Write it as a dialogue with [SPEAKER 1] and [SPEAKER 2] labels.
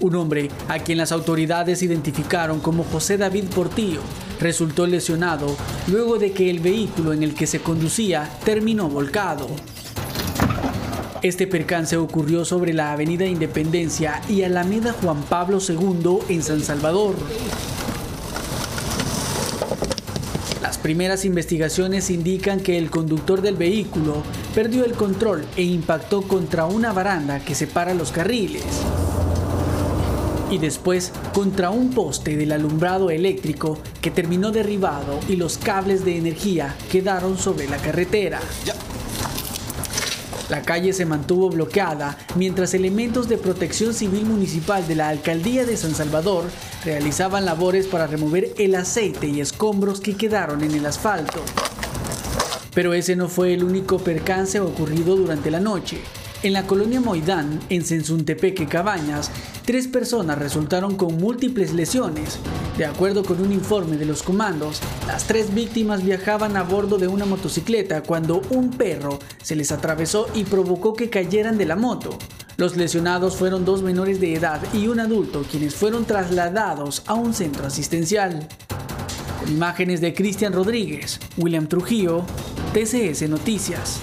[SPEAKER 1] Un hombre a quien las autoridades identificaron como José David Portillo resultó lesionado luego de que el vehículo en el que se conducía terminó volcado. Este percance ocurrió sobre la Avenida Independencia y Alameda Juan Pablo II en San Salvador. Las primeras investigaciones indican que el conductor del vehículo perdió el control e impactó contra una baranda que separa los carriles y después contra un poste del alumbrado eléctrico que terminó derribado y los cables de energía quedaron sobre la carretera. La calle se mantuvo bloqueada mientras elementos de protección civil municipal de la alcaldía de San Salvador realizaban labores para remover el aceite y escombros que quedaron en el asfalto. Pero ese no fue el único percance ocurrido durante la noche. En la colonia Moidán, en Sensuntepeque, Cabañas, tres personas resultaron con múltiples lesiones. De acuerdo con un informe de los comandos, las tres víctimas viajaban a bordo de una motocicleta cuando un perro se les atravesó y provocó que cayeran de la moto. Los lesionados fueron dos menores de edad y un adulto quienes fueron trasladados a un centro asistencial. Imágenes de Cristian Rodríguez, William Trujillo, TCS Noticias.